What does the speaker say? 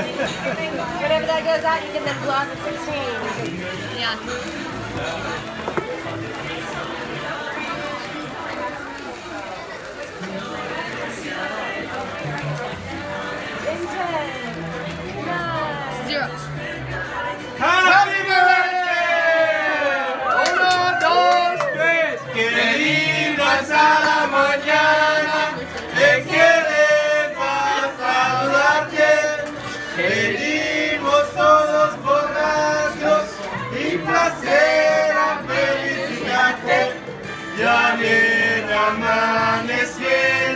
Whenever that goes out, you can then block 16. Yeah. Janina Manis Yeh.